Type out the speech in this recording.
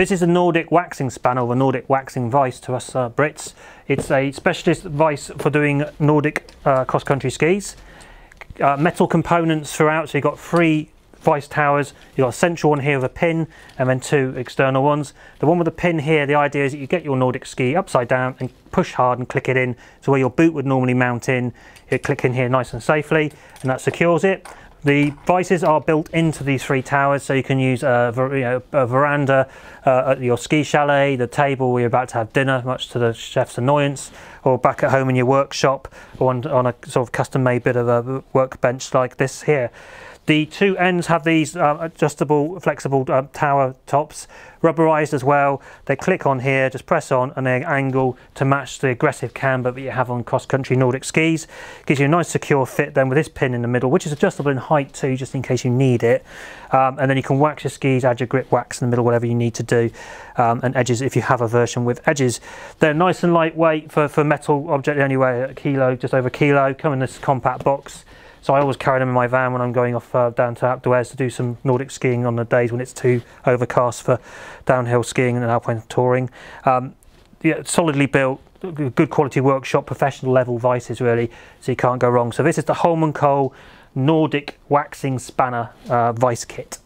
This is a Nordic waxing spanner, or a Nordic waxing vice to us uh, Brits. It's a specialist vice for doing Nordic uh, cross-country skis. Uh, metal components throughout, so you've got three vice towers. You've got a central one here with a pin and then two external ones. The one with the pin here, the idea is that you get your Nordic ski upside down and push hard and click it in. So where your boot would normally mount in, you click in here nice and safely and that secures it. The vices are built into these three towers, so you can use a, you know, a veranda uh, at your ski chalet, the table where you're about to have dinner, much to the chef's annoyance, or back at home in your workshop, or on, on a sort of custom-made bit of a workbench like this here. The two ends have these uh, adjustable, flexible uh, tower tops, rubberized as well. They click on here, just press on, and they angle to match the aggressive camber that you have on cross-country Nordic skis. Gives you a nice secure fit then with this pin in the middle, which is adjustable in height too, just in case you need it. Um, and then you can wax your skis, add your grip wax in the middle, whatever you need to do. Um, and edges if you have a version with edges. They're nice and lightweight for, for metal object, anyway, a kilo, just over a kilo, come in this compact box. So I always carry them in my van when I'm going off uh, down to Outdoors to do some Nordic skiing on the days when it's too overcast for downhill skiing and alpine touring. Um, yeah, solidly built, good quality workshop, professional level vices really, so you can't go wrong. So this is the Holmenkol Nordic Waxing Spanner uh, Vice Kit.